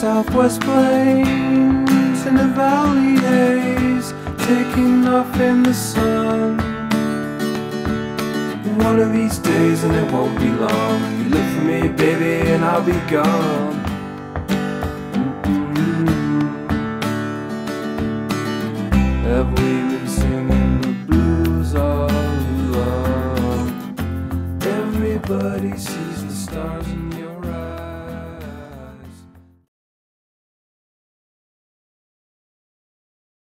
southwest plains in a valley haze, taking off in the sun. One of these days, and it won't be long. You look for me, baby, and I'll be gone. Mm-hmm. Have we been singing the blues all along? Everybody sees. the stars.